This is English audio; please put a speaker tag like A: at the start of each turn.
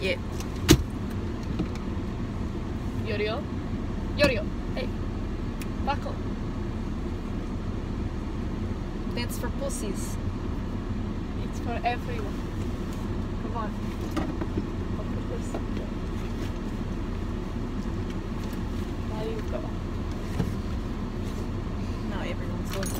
A: Yeah.
B: Yorio. Yorio. Hey. Back up.
A: That's for pussies.
B: It's for everyone. Come on. There you go. Now everyone's.